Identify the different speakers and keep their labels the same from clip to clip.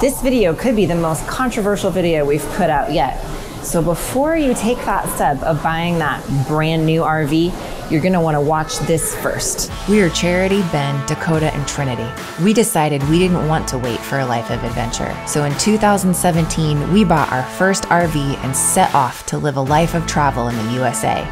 Speaker 1: This video could be the most controversial video we've put out yet. So before you take that step of buying that brand new RV, you're gonna wanna watch this first.
Speaker 2: We are Charity, Ben, Dakota, and Trinity. We decided we didn't want to wait for a life of adventure. So in 2017, we bought our first RV and set off to live a life of travel in the USA.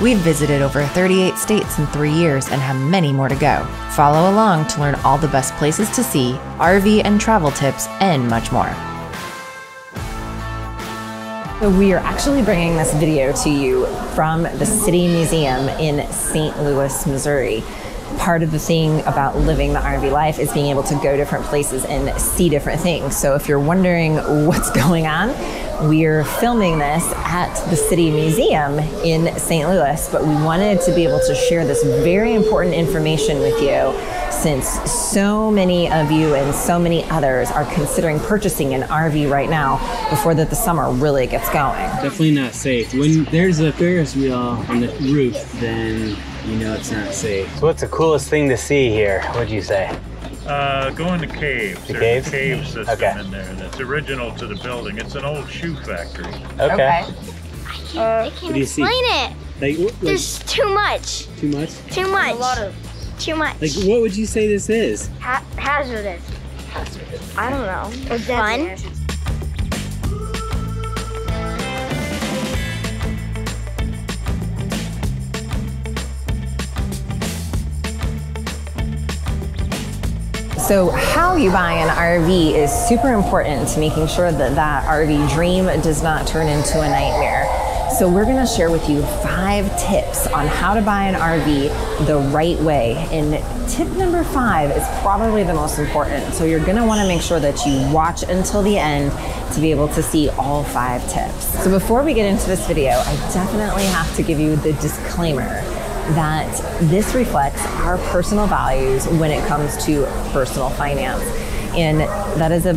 Speaker 2: We've visited over 38 states in three years and have many more to go. Follow along to learn all the best places to see, RV and travel tips, and much more.
Speaker 1: So we are actually bringing this video to you from the City Museum in St. Louis, Missouri. Part of the thing about living the RV life is being able to go different places and see different things. So if you're wondering what's going on, we're filming this at the City Museum in St. Louis, but we wanted to be able to share this very important information with you since so many of you and so many others are considering purchasing an RV right now before that the summer really gets going.
Speaker 3: Definitely not safe. When there's a Ferris wheel on the roof, then you know it's not safe.
Speaker 4: So what's the coolest thing to see here? What'd you say?
Speaker 5: Uh, go in the caves.
Speaker 4: The
Speaker 5: There's
Speaker 4: caves?
Speaker 5: a cave system
Speaker 4: Okay.
Speaker 5: in there that's original to the building. It's an old shoe factory.
Speaker 4: Okay.
Speaker 6: I can't
Speaker 3: What do you see?
Speaker 6: explain it.
Speaker 3: Like, what, like
Speaker 6: There's too much.
Speaker 3: too much?
Speaker 6: Too much. A lot of. Too much.
Speaker 3: Like, what would you say this is?
Speaker 6: ha- hazardous. Hazardous. I don't know. Or fun.
Speaker 1: So, how you buy an RV is super important to making sure that that RV dream does not turn into a nightmare. So, we're going to share with you five tips on how to buy an RV the right way. And tip number five is probably the most important. So, you're going to want to make sure that you watch until the end to be able to see all five tips. So, before we get into this video, I definitely have to give you the disclaimer that this reflects our personal values when it comes to personal finance. And that is a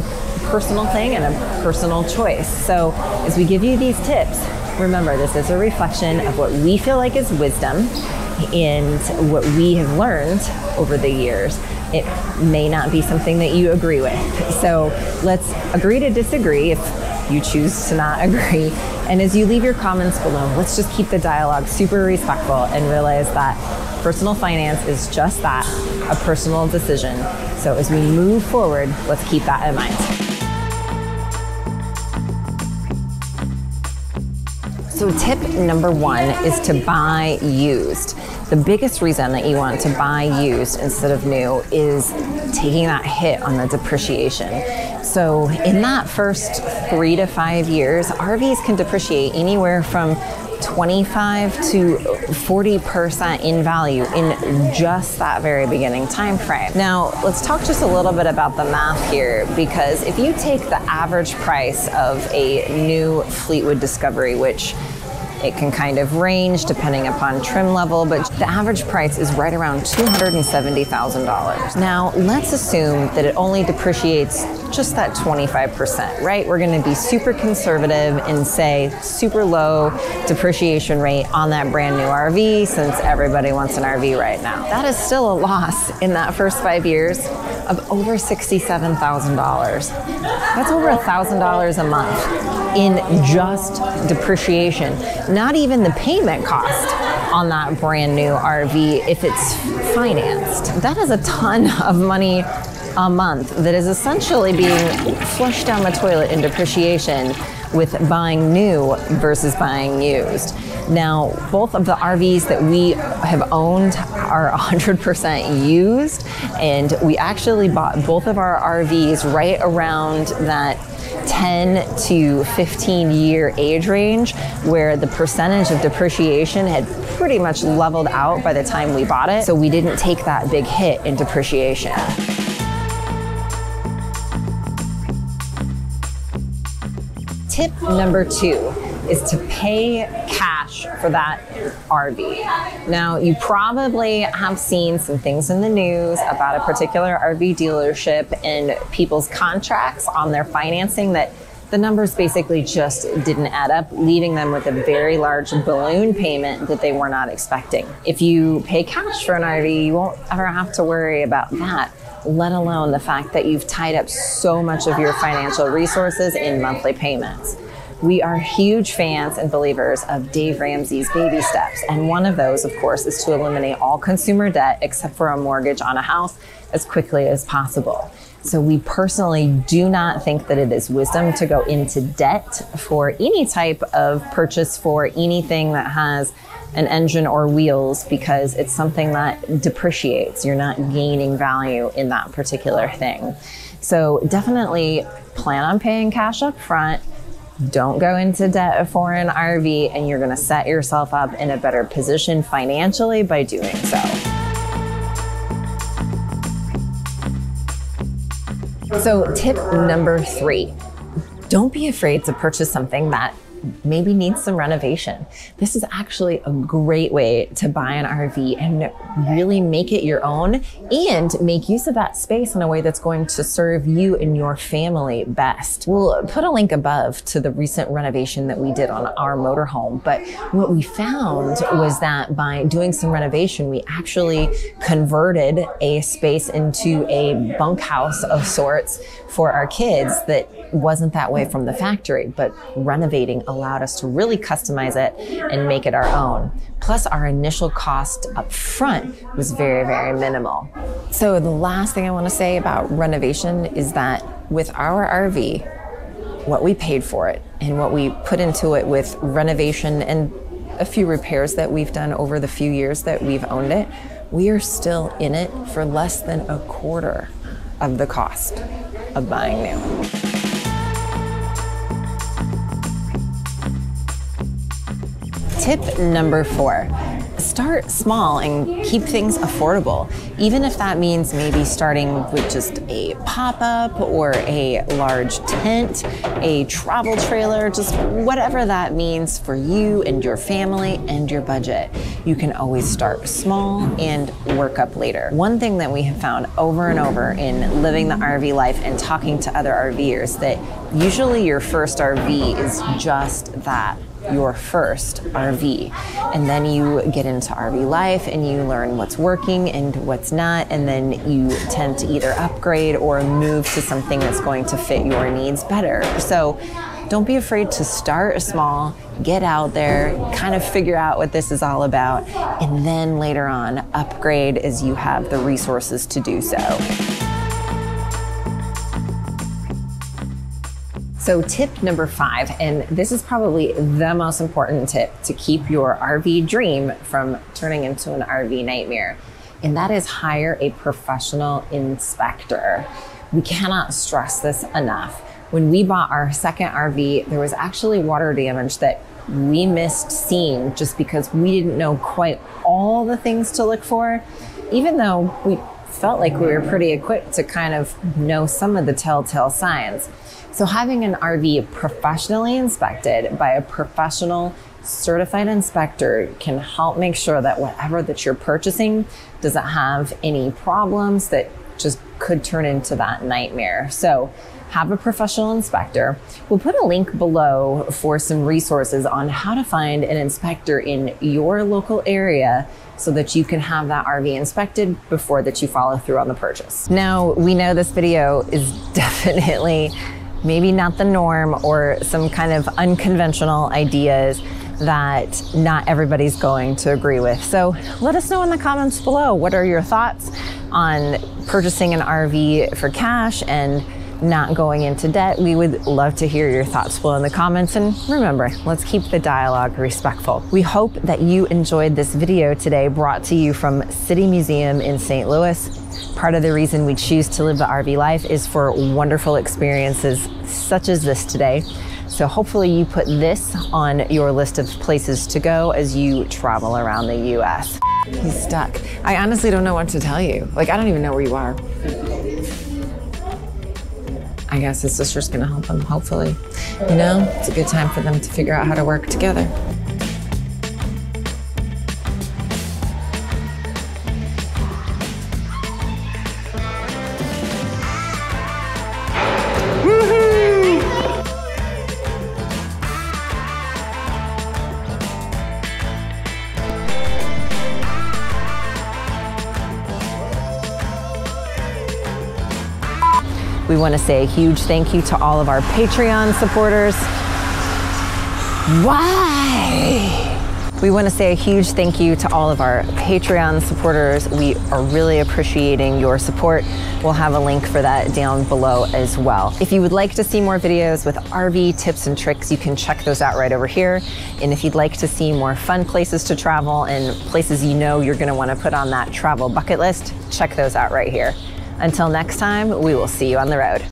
Speaker 1: personal thing and a personal choice. So, as we give you these tips, remember this is a reflection of what we feel like is wisdom and what we have learned over the years. It may not be something that you agree with. So, let's agree to disagree if you choose to not agree. And as you leave your comments below, let's just keep the dialogue super respectful and realize that personal finance is just that a personal decision. So as we move forward, let's keep that in mind. So, tip number one is to buy used. The biggest reason that you want to buy used instead of new is taking that hit on the depreciation. So, in that first three to five years, RVs can depreciate anywhere from 25 to 40% in value in just that very beginning time frame. Now, let's talk just a little bit about the math here because if you take the average price of a new Fleetwood Discovery, which it can kind of range depending upon trim level, but the average price is right around $270,000. Now, let's assume that it only depreciates just that 25%, right? We're gonna be super conservative and say super low depreciation rate on that brand new RV since everybody wants an RV right now. That is still a loss in that first five years of over $67,000. That's over $1,000 a month in just depreciation, not even the payment cost on that brand new RV if it's financed. That is a ton of money a month that is essentially being flushed down the toilet in depreciation with buying new versus buying used. Now, both of the RVs that we have owned are 100% used, and we actually bought both of our RVs right around that 10 to 15 year age range where the percentage of depreciation had pretty much leveled out by the time we bought it. So we didn't take that big hit in depreciation. Tip number two is to pay cash for that RV. Now, you probably have seen some things in the news about a particular RV dealership and people's contracts on their financing that the numbers basically just didn't add up, leaving them with a very large balloon payment that they were not expecting. If you pay cash for an RV, you won't ever have to worry about that. let alone the fact that you've tied up so much of your financial resources in monthly payments. We are huge fans and believers of Dave Ramsey's baby steps. And one of those, of course, is to eliminate all consumer debt except for a mortgage on a house as quickly as possible. So, we personally do not think that it is wisdom to go into debt for any type of purchase for anything that has an engine or wheels because it's something that depreciates. You're not gaining value in that particular thing. So, definitely plan on paying cash up front don't go into debt for an RV, and you're going to set yourself up in a better position financially by doing so. So, tip number three don't be afraid to purchase something that maybe needs some renovation. This is actually a great way to buy an RV and really make it your own and make use of that space in a way that's going to serve you and your family best. We'll put a link above to the recent renovation that we did on our motorhome. But what we found was that by doing some renovation, we actually converted a space into a bunkhouse of sorts for our kids that wasn't that way from the factory, but renovating allowed us to really customize it and make it our own. Plus, our initial cost up front was very, very minimal. So, the last thing I want to say about renovation is that with our RV, what we paid for it and what we put into it with renovation and a few repairs that we've done over the few years that we've owned it, we are still in it for less than a quarter of the cost of buying new. Tip number four start small and keep things affordable. Even if that means maybe starting with just a pop up or a large tent, a travel trailer, just whatever that means for you and your family and your budget. You can always start small and work up later. One thing that we have found over and over in living the RV life and talking to other RVers that usually your first RV is just that your first RV. And then you get into RV life and you learn what's working and what's not. And then you tend to either upgrade or move to something that's going to fit your needs better. So don't be afraid to start small, get out there, kind of figure out what this is all about, and then later on upgrade as you have the resources to do so. So, tip number five, and this is probably the most important tip to keep your RV dream from turning into an RV nightmare, and that is hire a professional inspector. We cannot stress this enough. When we bought our second RV, there was actually water damage that we missed seeing just because we didn't know quite all the things to look for, even though we felt like we were pretty equipped to kind of know some of the telltale signs. So, having an RV professionally inspected by a professional certified inspector can help make sure that whatever that you're purchasing doesn't have any problems that just could turn into that nightmare. So, have a professional inspector. We'll put a link below for some resources on how to find an inspector in your local area so that you can have that RV inspected before that you follow through on the purchase. Now, we know this video is definitely maybe not the norm or some kind of unconventional ideas that not everybody's going to agree with. So let us know in the comments below. What are your thoughts on purchasing an RV for cash and not going into debt. We would love to hear your thoughts below in the comments. And remember, let's keep the dialogue respectful. We hope that you enjoyed this video today brought to you from City Museum in St. Louis. Part of the reason we choose to live the RV life is for wonderful experiences such as this today. So hopefully you put this on your list of places to go as you travel around the US. He's stuck. I honestly don't know what to tell you. Like, I don't even know where you are. I guess his sister's gonna help him, hopefully. You know, it's a good time for them to figure out how to work together. Want to say a huge thank you to all of our Patreon supporters. Why? We want to say a huge thank you to all of our Patreon supporters. We are really appreciating your support. We'll have a link for that down below as well. If you would like to see more videos with RV tips and tricks, you can check those out right over here. And if you'd like to see more fun places to travel and places you know you're going to want to put on that travel bucket list, check those out right here. Until next time, we will see you on the road.